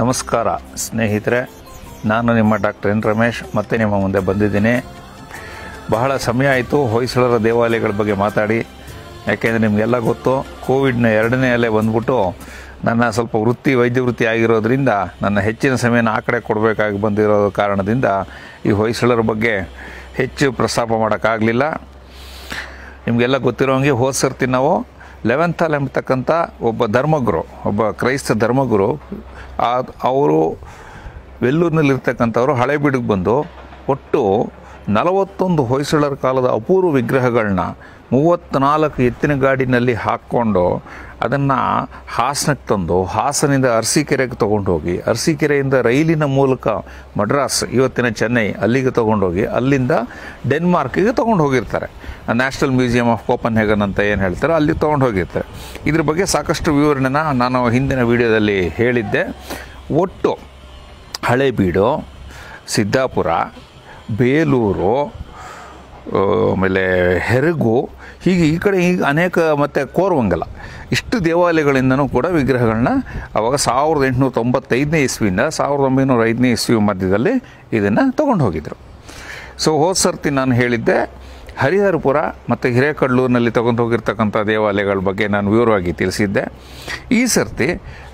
ನಮಸ್ಕಾರ, ಸ್ನೇಹಿತರೆ. ನಾನು ನಿಮ್ಮ ಡಾಕ್ಟರ್ ಎನ್ ರಮೇಶ್, ಮತ್ತೆ ನಿಮ್ಮ ಮುಂದೆ ಬಂದಿದ್ದೀನಿ. ಬಹಳ ಸಮಯ ಆಯಿತು ಹೊಯ್ಸಳರ ದೇವಾಲಯಗಳ ಬಗ್ಗೆ ಮಾತಾಡಿ. ಯಾಕೆಂದರೆ ನಿಮಗೆಲ್ಲ ಗೊತ್ತು, ಕೋವಿಡ್ನ ಎರಡನೇ ಅಲೆ ಬಂದ್ಬಿಟ್ಟು ನನ್ನ ಸ್ವಲ್ಪ ವೃತ್ತಿ, ವೈದ್ಯ ವೃತ್ತಿ ಆಗಿರೋದ್ರಿಂದ ನನ್ನ ಹೆಚ್ಚಿನ ಸಮಯನ ಆ ಕಡೆ ಕೊಡಬೇಕಾಗಿ ಬಂದಿರೋ ಕಾರಣದಿಂದ ಈ ಹೊಯ್ಸಳರ ಬಗ್ಗೆ ಹೆಚ್ಚು ಪ್ರಸ್ತಾಪ ಮಾಡೋಕ್ಕಾಗಲಿಲ್ಲ. ನಿಮಗೆಲ್ಲ ಗೊತ್ತಿರೋಂಗೆ ಹೋದ ಸರ್ತಿ ನಾವು ಲೆವೆಂತಾಲ್ ಎಂಬತಕ್ಕಂಥ ಒಬ್ಬ ಧರ್ಮಗುರು, ಒಬ್ಬ ಕ್ರೈಸ್ತ ಧರ್ಮಗುರು ಅವರು ವೆಲ್ಲೂರಿನಲ್ಲಿರ್ತಕ್ಕಂಥವ್ರು ಹಳೆಬೀಡಿಗೆ ಬಂದು ಒಟ್ಟು ನಲವತ್ತೊಂದು ಹೊಯ್ಸಳರ ಕಾಲದ ಅಪೂರ್ವ ವಿಗ್ರಹಗಳನ್ನ ಮೂವತ್ತ್ನಾಲ್ಕು ಎತ್ತಿನ ಗಾಡಿನಲ್ಲಿ ಹಾಕ್ಕೊಂಡು ಅದನ್ನು ಹಾಸನಕ್ಕೆ ತಂದು ಹಾಸನಿಂದ ಅರಸೀಕೆರೆಗೆ ತೊಗೊಂಡು ಹೋಗಿ ಅರಸೀಕೆರೆಯಿಂದ ರೈಲಿನ ಮೂಲಕ ಮಡ್ರಾಸ್ ಇವತ್ತಿನ ಚೆನ್ನೈ ಅಲ್ಲಿಗೆ ತೊಗೊಂಡೋಗಿ, ಅಲ್ಲಿಂದ ಡೆನ್ಮಾರ್ಕಿಗೆ ತೊಗೊಂಡು ಹೋಗಿರ್ತಾರೆ national museum of Copenhagen ಅಂತ ಏನು ಹೇಳ್ತಾರೆ, ಅಲ್ಲಿ ತೊಗೊಂಡು ಹೋಗಿರ್ತಾರೆ ಇದ್ರ ಬಗ್ಗೆ ಸಾಕಷ್ಟು ವಿವರಣೆನ ನಾನು ಹಿಂದಿನ ವಿಡಿಯೋದಲ್ಲಿ ಹೇಳಿದ್ದೆ. ಒಟ್ಟು ಹಳೇಬೀಡು, ಸಿದ್ದಾಪುರ ಬೇಲೂರು ಆಮೇಲೆ ಹೆರಗು, ಹೀಗೆ ಈ ಕಡೆ ಈಗ ಅನೇಕ ಮತ್ತು ಕೋರವಂಗಲ. ಇಷ್ಟು ದೇವಾಲಯಗಳಿಂದನೂ ಕೂಡ ವಿಗ್ರಹಗಳನ್ನ ಅವಾಗ ಸಾವಿರದ ಎಂಟುನೂರ ತೊಂಬತ್ತೈದನೇ ಇಸ್ವಿಯಿಂದ ಸಾವಿರದ ಒಂಬೈನೂರ ಐದನೇ ಇಸ್ವಿ ಮಧ್ಯದಲ್ಲಿ ಇದನ್ನು ತೊಗೊಂಡು ಹೋಗಿದ್ರು. ಸೊ ಹೋದ ಸರ್ತಿ ನಾನು ಹೇಳಿದ್ದೆ, ಹರಿಹರಪುರ ಮತ್ತು ಹಿರೇಕಡ್ಲೂರಿನಲ್ಲಿ ತಗೊಂಡು ಹೋಗಿರ್ತಕ್ಕಂಥ ದೇವಾಲಯಗಳ ಬಗ್ಗೆ ನಾನು ವಿವರವಾಗಿ ತಿಳಿಸಿದ್ದೆ. ಈ ಸರ್ತಿ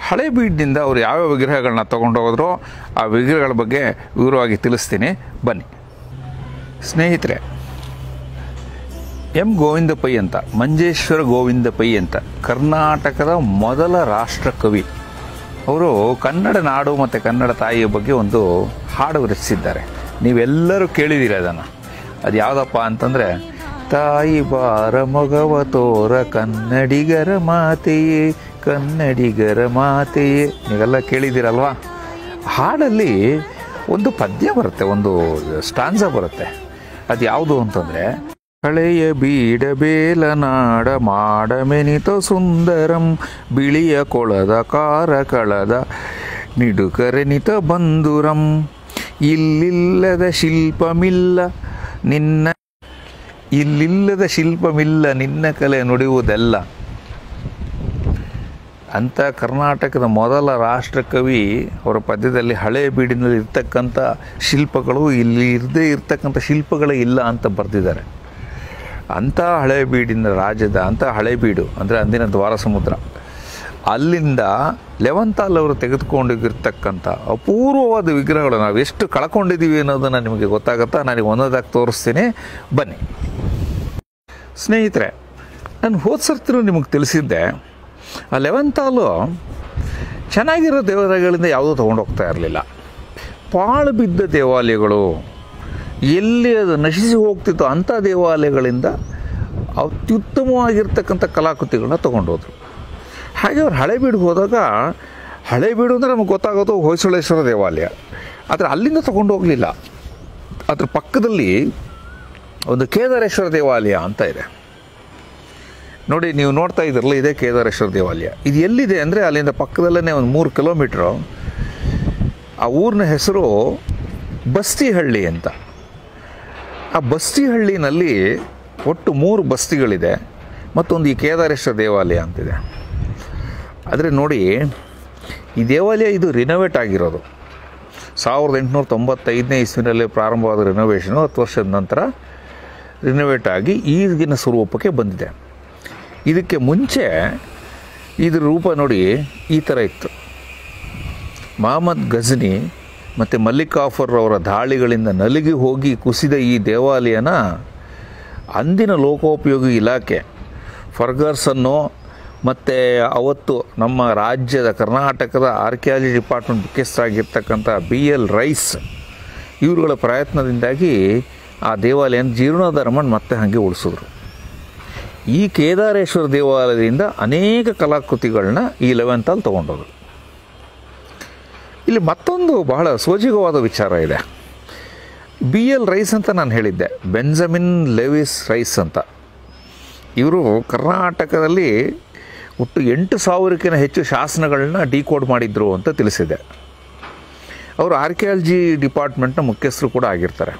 ಹಳೆಬೀಡಿನಿಂದ ಅವರು ಯಾವ್ಯಾವ ವಿಗ್ರಹಗಳನ್ನ ತೊಗೊಂಡು ಹೋದ್ರೋ, ಆ ವಿಗ್ರಹಗಳ ಬಗ್ಗೆ ವಿವರವಾಗಿ ತಿಳಿಸ್ತೀನಿ. ಬನ್ನಿ. ಸ್ನೇಹಿತರೆ, ಎಂ ಗೋವಿಂದ ಪೈ ಅಂತ, ಮಂಜೇಶ್ವರ ಗೋವಿಂದ ಪೈ ಅಂತ ಕರ್ನಾಟಕದ ಮೊದಲ ರಾಷ್ಟ್ರ ಕವಿ ಅವರು ಕನ್ನಡ ನಾಡು ಮತ್ತು ಕನ್ನಡ ತಾಯಿಯ ಬಗ್ಗೆ ಒಂದು ಹಾಡು ರಚಿಸಿದ್ದಾರೆ. ನೀವೆಲ್ಲರೂ ಕೇಳಿದ್ದೀರಿ ಅದನ್ನು? ಅದು ಯಾವುದಪ್ಪ ಅಂತಂದರೆ, ತಾಯಿ ಬಾರ ಮೊಗವ ತೋರ ಕನ್ನಡಿಗರ ಮಾತೆಯೇ ಕನ್ನಡಿಗರ ಮಾತೆಯೇ. ನೀವೆಲ್ಲ ಕೇಳಿದ್ದೀರಲ್ವಾ? ಹಾಡಲ್ಲಿ ಒಂದು ಪದ್ಯ ಬರುತ್ತೆ, ಒಂದು ಸ್ಟಾನ್ಸ ಬರುತ್ತೆ. ಅದು ಯಾವುದು ಅಂತಂದರೆ, ಹಳೆಯ ಬೀಡ ನಾಡ ಮಾಡಮೆನಿತ ಸುಂದರಂ, ಬಿಳಿಯ ಕೊಳದ ಕಾರ ಕಳದ ನಿಡುಕರೆನಿತ ಬಂಧುರಂ. ಇಲ್ಲಿಲ್ಲದ ಶಿಲ್ಪಮಿಲ್ಲ ನಿನ್ನ, ಇಲ್ಲಿಲ್ಲದ ಶಿಲ್ಪಮಿಲ್ಲ ನಿನ್ನ ಕಲೆ ನುಡಿಯುವುದೆಲ್ಲ. ಅಂತ ಕರ್ನಾಟಕದ ಮೊದಲ ರಾಷ್ಟ್ರಕವಿ ಅವರ ಪದ್ಯದಲ್ಲಿ ಹಳೆ ಬೀಡಿನಲ್ಲಿ ಇರ್ತಕ್ಕಂಥ ಶಿಲ್ಪಗಳು ಇಲ್ಲಿ ಇರದೇ ಇರ್ತಕ್ಕಂಥ ಶಿಲ್ಪಗಳೇ ಇಲ್ಲ ಅಂತ ಬರೆದಿದ್ದಾರೆ. ಅಂಥ ಹಳೆ ಬೀಡಿನ ರಾಜ್ಯದ, ಅಂಥ ಹಳೆ ಬೀಡು ಅಂದರೆ ಅಂದಿನ ದ್ವಾರ ಸಮುದ್ರ ಅಲ್ಲಿಂದ ಲೆವಂತಾಲ್ ಅವರು ತೆಗೆದುಕೊಂಡಿರ್ತಕ್ಕಂಥ ಅಪೂರ್ವವಾದ ವಿಗ್ರಹಗಳು, ನಾವು ಎಷ್ಟು ಕಳ್ಕೊಂಡಿದ್ದೀವಿ ಅನ್ನೋದನ್ನು ನಿಮಗೆ ಗೊತ್ತಾಗುತ್ತಾ? ನನಗೆ ಒಂದೊಂದಾಗಿ ತೋರಿಸ್ತೀನಿ. ಬನ್ನಿ. ಸ್ನೇಹಿತರೆ, ನಾನು ಹೋದ ಸರ್ತಿನೂ ನಿಮಗೆ ತಿಳಿಸಿದ್ದೆ ಆ ಲೆವೆಂತಾಲು ಚೆನ್ನಾಗಿರೋ ದೇವಾಲಯಗಳಿಂದ ಯಾವುದೂ ತೊಗೊಂಡು ಹೋಗ್ತಾ ಇರಲಿಲ್ಲ. ಪಾಳು ಬಿದ್ದ ದೇವಾಲಯಗಳು, ಎಲ್ಲಿ ಅದು ನಶಿಸಿ ಹೋಗ್ತಿತ್ತು ಅಂಥ ದೇವಾಲಯಗಳಿಂದ ಅತ್ಯುತ್ತಮವಾಗಿರ್ತಕ್ಕಂಥ ಕಲಾಕೃತಿಗಳನ್ನ ತೊಗೊಂಡೋದ್ರು ಹಾಗೆ ಅವ್ರು ಹಳೆಬೀಡಿಗೆ ಹೋದಾಗ ಹಳೆಬೀಡು ಅಂದರೆ ನಮಗೆ ಗೊತ್ತಾಗೋದು ಹೊಯ್ಸಳೇಶ್ವರ ದೇವಾಲಯ. ಆದರೆ ಅಲ್ಲಿಂದ ತೊಗೊಂಡು ಹೋಗಲಿಲ್ಲ. ಅದ್ರ ಪಕ್ಕದಲ್ಲಿ ಒಂದು ಕೇದಾರೇಶ್ವರ ದೇವಾಲಯ ಅಂತ ಇದೆ. ನೋಡಿ, ನೀವು ನೋಡ್ತಾ ಇದ್ರಲ್ಲ, ಇದೇ ಕೇದಾರೇಶ್ವರ ದೇವಾಲಯ. ಇದು ಎಲ್ಲಿದೆ ಅಂದರೆ ಅಲ್ಲಿಂದ ಪಕ್ಕದಲ್ಲೇ ಒಂದು ಮೂರು ಕಿಲೋಮೀಟ್ರು. ಆ ಊರಿನ ಹೆಸರು ಬಸ್ತಿಹಳ್ಳಿ ಅಂತ. ಆ ಬಸ್ತಿಹಳ್ಳಿನಲ್ಲಿ ಒಟ್ಟು ಮೂರು ಬಸ್ತಿಗಳಿದೆ ಮತ್ತೊಂದು ಈ ಕೇದಾರೇಶ್ವರ ದೇವಾಲಯ ಅಂತಿದೆ. ಆದರೆ ನೋಡಿ, ಈ ದೇವಾಲಯ ಇದು ರಿನೋವೇಟ್ ಆಗಿರೋದು. ಸಾವಿರದ ಎಂಟುನೂರ ತೊಂಬತ್ತೈದನೇ ಇಸ್ವಿನಲ್ಲಿ ಪ್ರಾರಂಭವಾದ ರಿನೋವೇಷನು ಹತ್ತು ವರ್ಷದ ನಂತರ ರಿನೋವೇಟ್ ಆಗಿ ಈಗಿನ ಸ್ವರೂಪಕ್ಕೆ ಬಂದಿದೆ. ಇದಕ್ಕೆ ಮುಂಚೆ ಇದ್ರ ರೂಪ ನೋಡಿ ಈ ಥರ ಇತ್ತು. ಮಹಮ್ಮದ್ ಗಜ್ನಿ ಮತ್ತು ಮಲ್ಲಿಕಾಫರ್ ಅವರ ದಾಳಿಗಳಿಂದ ನಲುಗಿ ಹೋಗಿ ಕುಸಿದ ಈ ದೇವಾಲಯನ ಅಂದಿನ ಲೋಕೋಪಯೋಗಿ ಇಲಾಖೆ, ಫರ್ಗರ್ಸನ್ನು ಮತ್ತು ಅವತ್ತು ನಮ್ಮ ರಾಜ್ಯದ ಕರ್ನಾಟಕದ ಆರ್ಕಿಯಾಲಜಿ ಡಿಪಾರ್ಟ್ಮೆಂಟ್ ಮುಖ್ಯಸ್ಥರಾಗಿರ್ತಕ್ಕಂಥ ಬಿ ಎಲ್ ರೈಸ್ ಇವರುಗಳ ಪ್ರಯತ್ನದಿಂದಾಗಿ ಆ ದೇವಾಲಯನ ಜೀರ್ಣೋದ್ಧಾರ ಮಾಡಿ ಮತ್ತೆ ಹಾಗೆ ಉಳಿಸಿದ್ರು. ಈ ಕೇದಾರೇಶ್ವರ ದೇವಾಲಯದಿಂದ ಅನೇಕ ಕಲಾಕೃತಿಗಳನ್ನ ಈ ಲೆವೆಂತಲ್ಲಿ ತೊಗೊಂಡೋದ್ರು ಇಲ್ಲಿ ಮತ್ತೊಂದು ಬಹಳ ಸೋಜಿಗವಾದ ವಿಚಾರ ಇದೆ. ಬಿ ಎಲ್ ರೈಸ್ ಅಂತ ನಾನು ಹೇಳಿದ್ದೆ, ಬೆಂಜಮಿನ್ ಲೆವಿಸ್ ರೈಸ್ ಅಂತ. ಇವರು ಕರ್ನಾಟಕದಲ್ಲಿ ಒಟ್ಟು ಎಂಟು ಸಾವಿರಕ್ಕಿಂತ ಹೆಚ್ಚು ಶಾಸನಗಳನ್ನ ಡಿಕೋಡ್ ಮಾಡಿದ್ರು ಅಂತ ತಿಳಿಸಿದೆ. ಅವರು ಆರ್ಕಿಯಾಲಜಿ ಡಿಪಾರ್ಟ್ಮೆಂಟ್ನ ಮುಖ್ಯಸ್ಥರು ಕೂಡ ಆಗಿರ್ತಾರೆ.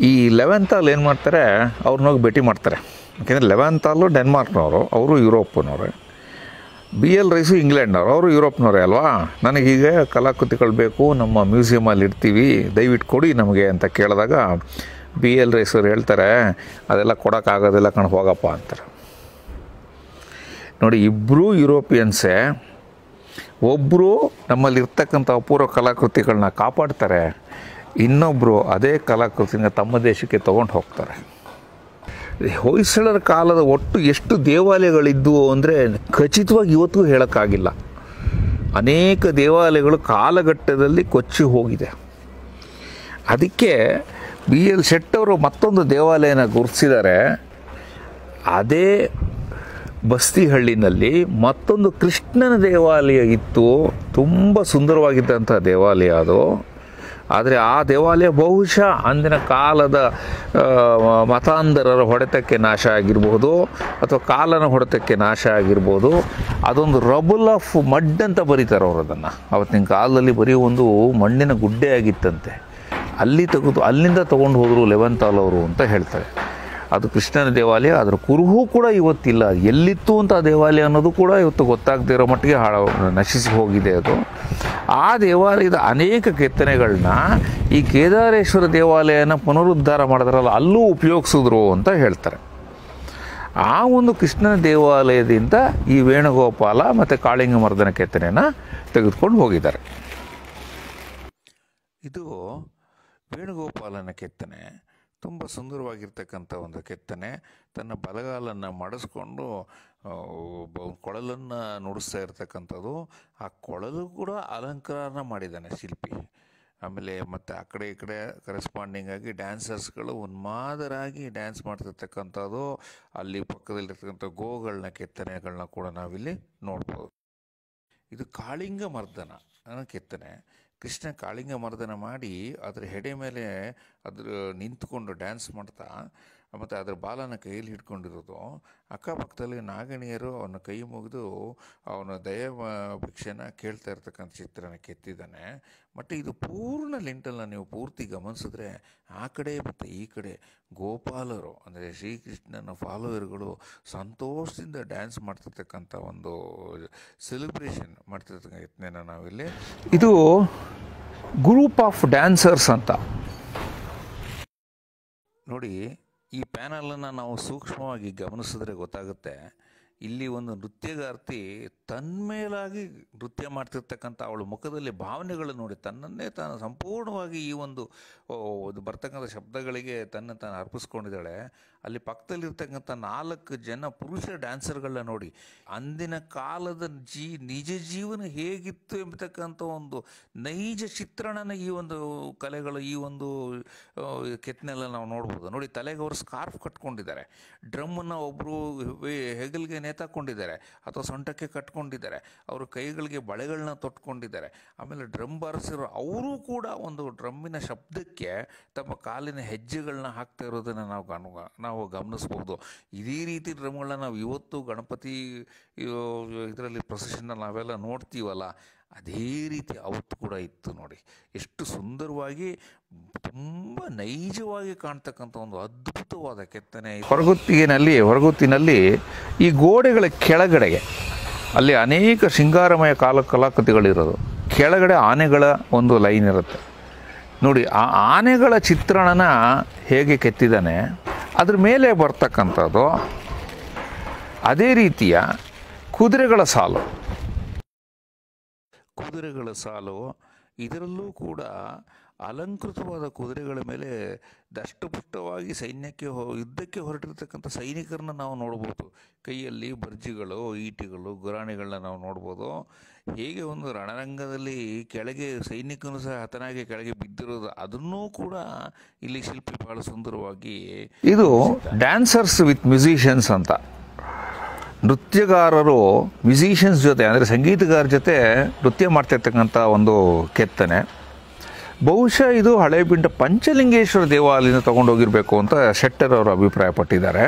ಈ ಲೆವೆಂತಲ್ಲಿ ಏನು ಮಾಡ್ತಾರೆ ಅವ್ರನ್ನ ಹೋಗಿ ಭೇಟಿ ಮಾಡ್ತಾರೆ. ಯಾಕೆಂದರೆ ಲೆವೆಂತಾಲು ಡೆನ್ಮಾರ್ಕ್ನವರು, ಅವರು ಯುರೋಪ್ನವರೇ. ಬಿ ಎಲ್ ರೈಸು ಇಂಗ್ಲೆಂಡ್ನವರು, ಅವರು ಯುರೋಪ್ನವರೇ ಅಲ್ವಾ? ನನಗೀಗ ಕಲಾಕೃತಿಗಳು ಬೇಕು, ನಮ್ಮ ಮ್ಯೂಸಿಯಮಲ್ಲಿ ಇಡ್ತೀವಿ ದಯವಿಟ್ಟು ಕೊಡಿ ನಮಗೆ ಅಂತ ಕೇಳಿದಾಗ ಬಿ ಎಲ್ ರೈಸವ್ರು ಹೇಳ್ತಾರೆ, ಅದೆಲ್ಲ ಕೊಡೋಕ್ಕಾಗೋದಿಲ್ಲ ಕಣ, ಹೋಗಪ್ಪ ಅಂತಾರೆ. ನೋಡಿ ಇಬ್ಬರೂ ಯುರೋಪಿಯನ್ಸೇ ಒಬ್ಬರು ನಮ್ಮಲ್ಲಿ ಇರ್ತಕ್ಕಂಥ ಅಪೂರ್ವ ಕಲಾಕೃತಿಗಳನ್ನ ಕಾಪಾಡ್ತಾರೆ ಇನ್ನೊಬ್ಬರು ಅದೇ ಕಲಾಕೃತಿನ ತಮ್ಮ ದೇಶಕ್ಕೆ ತೊಗೊಂಡು ಹೋಗ್ತಾರೆ. ಹೊಯ್ಸಳರ ಕಾಲದ ಒಟ್ಟು ಎಷ್ಟು ದೇವಾಲಯಗಳಿದ್ದವು ಅಂದರೆ ಖಚಿತವಾಗಿ ಇವತ್ತು ಹೇಳೋಕ್ಕಾಗಿಲ್ಲ. ಅನೇಕ ದೇವಾಲಯಗಳು ಕಾಲಘಟ್ಟದಲ್ಲಿ ಕೊಚ್ಚಿ ಹೋಗಿದೆ. ಅದಕ್ಕೆ ಬಿ ಎಲ್ ಶೆಟ್ಟವರು ಮತ್ತೊಂದು ದೇವಾಲಯನ ಗುರುತಿಸಿದರೆ ಅದೇ ಬಸ್ತಿಹಳ್ಳಿನಲ್ಲಿ ಮತ್ತೊಂದು ಕೃಷ್ಣನ ದೇವಾಲಯ ಇತ್ತು. ತುಂಬ ಸುಂದರವಾಗಿದ್ದಂಥ ದೇವಾಲಯ ಅದು. ಆದರೆ ಆ ದೇವಾಲಯ ಬಹುಶಃ ಅಂದಿನ ಕಾಲದ ಮತಾಂಧರರ ಹೊಡೆತಕ್ಕೆ ನಾಶ ಆಗಿರ್ಬೋದು ಅಥವಾ ಕಾಲನ ಹೊಡೆತಕ್ಕೆ ನಾಶ ಆಗಿರ್ಬೋದು. ಅದೊಂದು ರಬಲ್ ಆಫ್ ಮಡ್ ಅಂತ ಬರೀತಾರೆ ಅವರು ಅದನ್ನು. ಅವತ್ತಿನ ಕಾಲದಲ್ಲಿ ಬರೀ ಒಂದು ಮಣ್ಣಿನ ಗುಡ್ಡೆ ಆಗಿತ್ತಂತೆ ಅಲ್ಲಿ ತೆಗೆದು, ಅಲ್ಲಿಂದ ತೊಗೊಂಡು ಹೋದರು ಲೆವೆಂತಾಲ್ ಅವರು ಅಂತ ಹೇಳ್ತಾರೆ. ಅದು ಕೃಷ್ಣನ ದೇವಾಲಯ ಅದರ ಕುರುಹು ಕೂಡ ಇವತ್ತಿಲ್ಲ. ಎಲ್ಲಿತ್ತು ಅಂತ ದೇವಾಲಯ ಅನ್ನೋದು ಕೂಡ ಇವತ್ತು ಗೊತ್ತಾಗದಿರೋ ಮಟ್ಟಿಗೆ ಹಾಳ ನಶಿಸಿ ಹೋಗಿದೆ ಅದು. ಆ ದೇವಾಲಯದ ಅನೇಕ ಕೆತ್ತನೆಗಳನ್ನ ಈ ಕೇದಾರೇಶ್ವರ ದೇವಾಲಯನ ಪುನರುದ್ಧಾರ ಮಾಡಿದ್ರಲ್ಲ, ಅಲ್ಲೂ ಉಪಯೋಗಿಸಿದ್ರು ಅಂತ ಹೇಳ್ತಾರೆ. ಆ ಒಂದು ಕೃಷ್ಣನ ದೇವಾಲಯದಿಂದ ಈ ವೇಣುಗೋಪಾಲ ಮತ್ತು ಕಾಳಿಂಗ ಮರ್ದನ ಕೆತ್ತನೆಯನ್ನು ತೆಗೆದುಕೊಂಡು ಹೋಗಿದ್ದಾರೆ. ಇದು ವೇಣುಗೋಪಾಲನ ಕೆತ್ತನೆ. ತುಂಬ ಸುಂದರವಾಗಿರ್ತಕ್ಕಂಥ ಒಂದು ಕೆತ್ತನೆ. ತನ್ನ ಬಲಗಾಲನ್ನು ಮಡಿಸ್ಕೊಂಡು ಕೊಳಲನ್ನು ನುಡಿಸ್ತಾ ಇರ್ತಕ್ಕಂಥದ್ದು. ಆ ಕೊಳಲು ಕೂಡ ಅಲಂಕಾರನ ಮಾಡಿದ್ದಾನೆ ಶಿಲ್ಪಿ. ಆಮೇಲೆ ಮತ್ತು ಆ ಕಡೆ ಈ ಕಡೆ ಕರೆಸ್ಪಾಂಡಿಂಗ್ ಆಗಿ ಡ್ಯಾನ್ಸರ್ಸ್ಗಳು ಉನ್ಮಾದರಾಗಿ ಡ್ಯಾನ್ಸ್ ಮಾಡ್ತಿರ್ತಕ್ಕಂಥದ್ದು. ಅಲ್ಲಿ ಪಕ್ಕದಲ್ಲಿರ್ತಕ್ಕಂಥ ಗೋಗಳನ್ನ ಕೆತ್ತನೆಗಳನ್ನ ಕೂಡ ನಾವಿಲ್ಲಿ ನೋಡ್ಬೋದು. ಇದು ಕಾಳಿಂಗ ಮರ್ದನ ಕೆತ್ತನೆ. ಕೃಷ್ಣ ಕಾಳಿಂಗ ಮರ್ದನ ಮಾಡಿ ಅದರ ಹೆಡೆ ಮೇಲೆ ಅದ್ರ ನಿಂತ್ಕೊಂಡು ಡ್ಯಾನ್ಸ್ ಮಾಡ್ತಾ ಮತ್ತು ಅದರ ಬಾಲನ ಕೈಯಲ್ಲಿ ಹಿಡ್ಕೊಂಡಿರೋದು. ಅಕ್ಕಪಕ್ಕದಲ್ಲಿ ನಾಗಣಿಯರು ಅವನ ಕೈ ಮುಗಿದು ಅವನ ದಯ ಭಿಕ್ಷೆನ ಕೇಳ್ತಾ ಇರ್ತಕ್ಕಂಥ ಚಿತ್ರನ ಕೆತ್ತಿದ್ದಾನೆ. ಮತ್ತು ಇದು ಪೂರ್ಣ ಲಿಂಟಲ್ನ ನೀವು ಪೂರ್ತಿ ಗಮನಿಸಿದ್ರೆ ಆ ಕಡೆ ಮತ್ತು ಈ ಕಡೆ ಗೋಪಾಲರು ಅಂದರೆ ಶ್ರೀಕೃಷ್ಣನ ಫಾಲೋವರ್ಗಳು ಸಂತೋಷದಿಂದ ಡ್ಯಾನ್ಸ್ ಮಾಡ್ತಿರ್ತಕ್ಕಂಥ ಒಂದು ಸೆಲೆಬ್ರೇಷನ್ ಮಾಡ್ತಿರ್ತಕ್ಕಂಥ ಯತ್ನ ನಾವಿಲ್ಲಿ ಇದು ಗ್ರೂಪ್ ಆಫ್ ಡ್ಯಾನ್ಸರ್ಸ್ ಅಂತ. ನೋಡಿ ಈ ಪ್ಯಾನಲನ್ನು ನಾವು ಸೂಕ್ಷ್ಮವಾಗಿ ಗಮನಿಸಿದ್ರೆ ಗೊತ್ತಾಗುತ್ತೆ, ಇಲ್ಲಿ ಒಂದು ನೃತ್ಯಗಾರ್ತಿ ತನ್ಮೇಲಾಗಿ ನೃತ್ಯ ಮಾಡ್ತಿರ್ತಕ್ಕಂಥ ಅವಳ ಮುಖದಲ್ಲಿ ಭಾವನೆಗಳು ನೋಡಿ ತನ್ನನ್ನೇ ತಾನು ಸಂಪೂರ್ಣವಾಗಿ ಈ ಒಂದು ಬರ್ತಕ್ಕಂಥ ಶಬ್ದಗಳಿಗೆ ತನ್ನ ತಾನು ಅರ್ಪಿಸ್ಕೊಂಡಿದ್ದಾಳೆ. ಅಲ್ಲಿ ಪಕ್ಕದಲ್ಲಿರ್ತಕ್ಕಂಥ ನಾಲ್ಕು ಜನ ಪುರುಷ ಡ್ಯಾನ್ಸರ್ಗಳನ್ನ ನೋಡಿ, ಅಂದಿನ ಕಾಲದ ಜೀ, ನಿಜ ಜೀವನ ಹೇಗಿತ್ತು ಎಂಬತಕ್ಕಂಥ ಒಂದು ನೈಜ ಚಿತ್ರಣನ ಈ ಒಂದು ಕಲೆಗಳು, ಈ ಒಂದು ಕೆತ್ತನೆಲ್ಲ ನಾವು ನೋಡ್ಬೋದು. ನೋಡಿ, ತಲೆಗೆ ಅವರು ಸ್ಕಾರ್ಫ್ ಕಟ್ಕೊಂಡಿದ್ದಾರೆ. ಡ್ರಮ್ಮನ್ನು ಒಬ್ಬರು ಹೆಗಲಿಗೆ ನೇತಾಕೊಂಡಿದ್ದಾರೆ, ಅಥವಾ ಸೊಂಟಕ್ಕೆ ಕಟ್ಕೊಂಡಿದ್ದಾರೆ. ಅವರು ಕೈಗಳಿಗೆ ಬಳೆಗಳನ್ನ ತೊಟ್ಕೊಂಡಿದ್ದಾರೆ. ಆಮೇಲೆ ಡ್ರಮ್ ಬಾರಿಸಿರೋ ಅವರು ಕೂಡ ಒಂದು ಡ್ರಮ್ಮಿನ ಶಬ್ದಕ್ಕೆ ತಮ್ಮ ಕಾಲಿನ ಹೆಜ್ಜೆಗಳನ್ನ ಹಾಕ್ತಾ ಇರೋದನ್ನು ನಾವು ಗಮ ನಾವು ಗಮನಿಸ್ಬೋದು ಇದೇ ರೀತಿ ಡ್ರಮ್ಗಳನ್ನ ನಾವು ಇವತ್ತು ಗಣಪತಿ ಇದರಲ್ಲಿ ಪ್ರೊಸೆಷನ್ನ ನಾವೆಲ್ಲ ನೋಡ್ತೀವಲ್ಲ, ಅದೇ ರೀತಿ ಅವತ್ತು ಕೂಡ ಇತ್ತು ನೋಡಿ. ಎಷ್ಟು ಸುಂದರವಾಗಿ, ತುಂಬ ನೈಜವಾಗಿ ಕಾಣ್ತಕ್ಕಂಥ ಒಂದು ಅದ್ಭುತವಾದ ಕೆತ್ತನೆ ಹೊರಗುತ್ತಿಗೆನಲ್ಲಿ, ಹೊರಗುತ್ತಿನಲ್ಲಿ ಈ ಗೋಡೆಗಳ ಕೆಳಗಡೆಗೆ, ಅಲ್ಲಿ ಅನೇಕ ಶೃಂಗಾರಮಯ ಕಾಲ ಕಲಾಕೃತಿಗಳಿರೋದು. ಕೆಳಗಡೆ ಆನೆಗಳ ಒಂದು ಲೈನ್ ಇರುತ್ತೆ. ನೋಡಿ, ಆ ಆನೆಗಳ ಚಿತ್ರಣನ ಹೇಗೆ ಕೆತ್ತಿದ್ದಾನೆ ಅದ್ರ ಮೇಲೆ ಬರ್ತಕ್ಕಂಥದ್ದು ಅದೇ ರೀತಿಯ ಕುದುರೆಗಳ ಸಾಲು. ಕುದುರೆಗಳ ಸಾಲು ಇದರಲ್ಲೂ ಕೂಡ ಅಲಂಕೃತವಾದ ಕುದುರೆಗಳ ಮೇಲೆ ದಷ್ಟಪುಷ್ಟವಾಗಿ ಸೈನ್ಯಕ್ಕೆ ಯುದ್ಧಕ್ಕೆ ಹೊರಟಿರ್ತಕ್ಕಂಥ ಸೈನಿಕರನ್ನ ನಾವು ನೋಡ್ಬೋದು. ಕೈಯಲ್ಲಿ ಬರ್ಜಿಗಳು, ಈಟಿಗಳು, ಗುರಾಣಿಗಳನ್ನ ನಾವು ನೋಡ್ಬೋದು. ಹೇಗೆ ಒಂದು ರಣರಂಗದಲ್ಲಿ ಕೆಳಗೆ ಸೈನಿಕನು ಸಹ ಹತನಾಗಿ ಕೆಳಗೆ ಬಿದ್ದಿರೋದು ಅದನ್ನೂ ಕೂಡ ಇಲ್ಲಿ ಶಿಲ್ಪಿ ಬಹಳ ಸುಂದರವಾಗಿ ಇದು ಡ್ಯಾನ್ಸರ್ಸ್ ವಿತ್ ಮ್ಯೂಸಿಷಿಯನ್ಸ್ ಅಂತ. ನೃತ್ಯಗಾರರು ಮ್ಯೂಸಿಷಿಯನ್ಸ್ ಜೊತೆ ಅಂದರೆ ಸಂಗೀತಗಾರ ಜೊತೆ ನೃತ್ಯ ಮಾಡ್ತಿರ್ತಕ್ಕಂಥ ಒಂದು ಕೆತ್ತನೆ. ಬಹುಶಃ ಇದು ಹಳೇಬಿಂಡ ಪಂಚಲಿಂಗೇಶ್ವರ ದೇವಾಲಯದಿಂದ ತಗೊಂಡೋಗಿರಬೇಕು ಅಂತ ಶೆಟ್ಟರ್ ಅವರು ಅಭಿಪ್ರಾಯಪಟ್ಟಿದ್ದಾರೆ.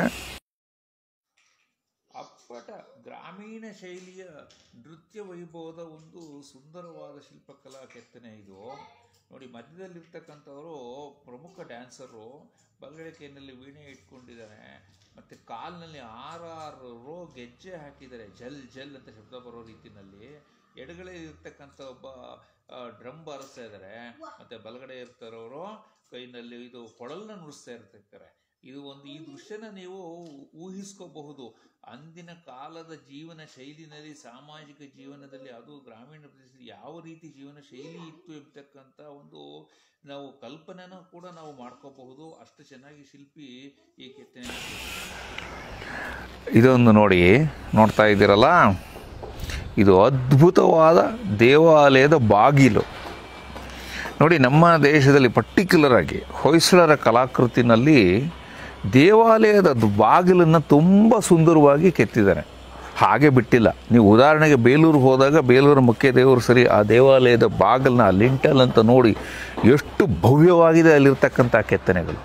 ಅಪ್ಪಟ ಗ್ರಾಮೀಣ ಶೈಲಿಯ ನೃತ್ಯ ವೈಭವದ ಒಂದು ಸುಂದರವಾದ ಶಿಲ್ಪಕಲಾ ಕೆತ್ತನೆ ಇದು. ನೋಡಿ, ಮಧ್ಯದಲ್ಲಿರ್ತಕ್ಕಂಥವರು ಪ್ರಮುಖ ಡ್ಯಾನ್ಸರು ಬಲಗಡೆ ಕೈನಲ್ಲಿ ವೀಣೆ ಇಟ್ಕೊಂಡಿದ್ದಾರೆ. ಮತ್ತು ಕಾಲಿನಲ್ಲಿ ಆರಾರು ರೋ ಗೆಜ್ಜೆ ಹಾಕಿದ್ದಾರೆ. ಜಲ್ ಜಲ್ ಅಂತ ಶಬ್ದ ಬರೋ ರೀತಿಯಲ್ಲಿ. ಎಡಗಡೆ ಇರ್ತಕ್ಕಂಥ ಒಬ್ಬ ಡ್ರಮ್ ಬಾರಿಸ್ತಾ ಇದ್ದಾರೆ. ಮತ್ತು ಬಲಗಡೆ ಇರ್ತಾರವರು ಕೈನಲ್ಲಿ ಇದು ಕೊಳಲನ್ನ ನುಡಿಸ್ತಾ ಇರ್ತಿರ್ತಾರೆ. ಇದು ಒಂದು ಈ ದೃಶ್ಯನ ನೀವು ಊಹಿಸ್ಕೋಬಹುದು. ಅಂದಿನ ಕಾಲದ ಜೀವನ ಶೈಲಿನಲ್ಲಿ, ಸಾಮಾಜಿಕ ಜೀವನದಲ್ಲಿ, ಅದು ಗ್ರಾಮೀಣ ಪ್ರದೇಶದಲ್ಲಿ ಯಾವ ರೀತಿ ಜೀವನ ಶೈಲಿ ಇತ್ತು ಎಂಬತಕ್ಕಂಥ ಒಂದು ನಾವು ಕಲ್ಪನೆನ ಕೂಡ ನಾವು ಮಾಡ್ಕೋಬಹುದು. ಅಷ್ಟು ಚೆನ್ನಾಗಿ ಶಿಲ್ಪಿ ಈ ಕೆತ್ತನೆ ಇದೊಂದು ನೋಡಿ, ನೋಡ್ತಾ ಇದ್ದೀರಲ್ಲ? ಇದು ಅದ್ಭುತವಾದ ದೇವಾಲಯದ ಬಾಗಿಲು. ನೋಡಿ, ನಮ್ಮ ದೇಶದಲ್ಲಿ ಪರ್ಟಿಕ್ಯುಲರ್ ಆಗಿ ಹೊಯ್ಸಳರ ಕಲಾಕೃತಿನಲ್ಲಿ ದೇವಾಲಯದ ಬಾಗಿಲನ್ನು ತುಂಬ ಸುಂದರವಾಗಿ ಕೆತ್ತಿದ್ದಾರೆ. ಹಾಗೆ ಬಿಟ್ಟಿಲ್ಲ. ನೀವು ಉದಾಹರಣೆಗೆ ಬೇಲೂರು ಹೋದಾಗ ಬೇಲೂರು ಮುಖ್ಯ ದೇವರು ಸರಿ, ಆ ದೇವಾಲಯದ ಬಾಗಿಲನ್ನ ಲಿಂಟಲ್ ಅಂತ ನೋಡಿ ಎಷ್ಟು ಭವ್ಯವಾಗಿದೆ ಅಲ್ಲಿರ್ತಕ್ಕಂಥ ಕೆತ್ತನೆಗಳು.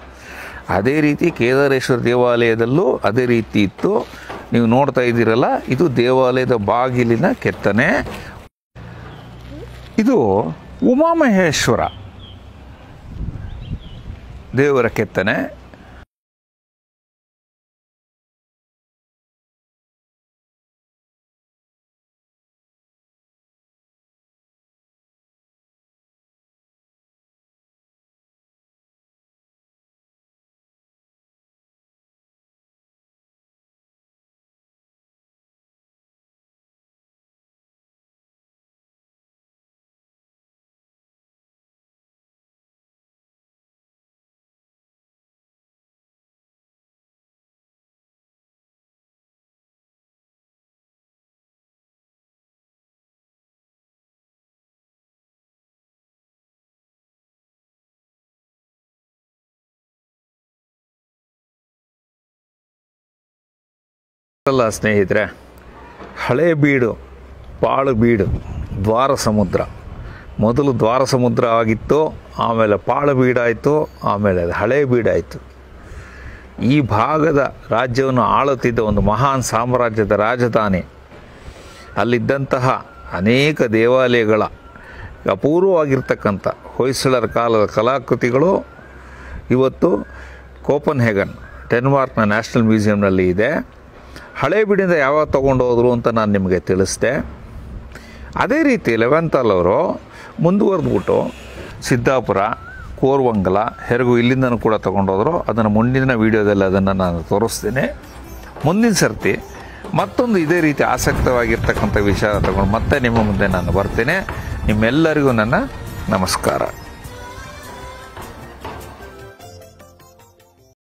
ಅದೇ ರೀತಿ ಕೇದಾರೇಶ್ವರ ದೇವಾಲಯದಲ್ಲೂ ಅದೇ ರೀತಿ ಇತ್ತು. ನೀವು ನೋಡ್ತಾ ಇದ್ದೀರಲ್ಲ, ಇದು ದೇವಾಲಯದ ಬಾಗಿಲಿನ ಕೆತ್ತನೆ. ಇದು ಉಮಾಮಹೇಶ್ವರ ದೇವರ ಕೆತ್ತನೆ. ಅಲ್ಲ ಸ್ನೇಹಿತರೆ, ಹಳೆ ಬೀಡು, ಪಾಳು ಬೀಡು ದ್ವಾರ ಸಮುದ್ರ ಮೊದಲು ದ್ವಾರ ಸಮುದ್ರ ಆಗಿತ್ತು, ಆಮೇಲೆ ಪಾಳು ಬೀಡಾಯಿತು, ಆಮೇಲೆ ಅದು ಹಳೆ ಬೀಡಾಯಿತು. ಈ ಭಾಗದ ರಾಜ್ಯವನ್ನು ಆಳುತ್ತಿದ್ದ ಒಂದು ಮಹಾನ್ ಸಾಮ್ರಾಜ್ಯದ ರಾಜಧಾನಿ, ಅಲ್ಲಿದ್ದಂತಹ ಅನೇಕ ದೇವಾಲಯಗಳ ಅಪೂರ್ವವಾಗಿರ್ತಕ್ಕಂಥ ಹೊಯ್ಸಳರ ಕಾಲದ ಕಲಾಕೃತಿಗಳು ಇವತ್ತು ಕೋಪನ್ ಹೆಗನ್ ಡೆನ್ಮಾರ್ಕ್ನ ನ್ಯಾಷನಲ್ ಮ್ಯೂಸಿಯಂನಲ್ಲಿ ಇದೆ. ಹಳೆ ಬಿಡಿಂದ ಯಾವಾಗ ತೊಗೊಂಡು ಹೋದರು ಅಂತ ನಾನು ನಿಮಗೆ ತಿಳಿಸಿದೆ. ಅದೇ ರೀತಿ ಲೆವೆಂತಲ್ ಅವರು ಮುಂದುವರೆದ್ಬಿಟ್ಟು ಸಿದ್ದಾಪುರ, ಕೋರ್ವಂಗಲ, ಹೆರಗು ಇಲ್ಲಿಂದನೂ ಕೂಡ ತೊಗೊಂಡೋದ್ರು ಅದನ್ನು ಮುಂದಿನ ವೀಡಿಯೋದಲ್ಲಿ ಅದನ್ನು ನಾನು ತೋರಿಸ್ತೀನಿ. ಮುಂದಿನ ಸರ್ತಿ ಮತ್ತೊಂದು ಇದೇ ರೀತಿ ಆಸಕ್ತವಾಗಿರ್ತಕ್ಕಂಥ ವಿಷಯ ತಗೊಂಡು ಮತ್ತೆ ನಿಮ್ಮ ಮುಂದೆ ನಾನು ಬರ್ತೇನೆ. ನಿಮ್ಮೆಲ್ಲರಿಗೂ ನನ್ನ ನಮಸ್ಕಾರ.